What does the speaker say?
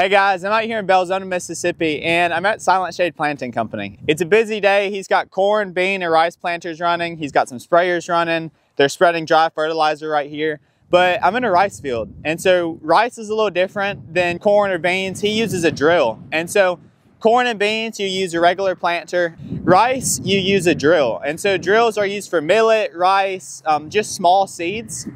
Hey guys, I'm out here in Belzoni, Mississippi, and I'm at Silent Shade Planting Company. It's a busy day. He's got corn, bean, and rice planters running. He's got some sprayers running. They're spreading dry fertilizer right here. But I'm in a rice field, and so rice is a little different than corn or beans. He uses a drill. And so corn and beans, you use a regular planter. Rice, you use a drill. And so drills are used for millet, rice, um, just small seeds.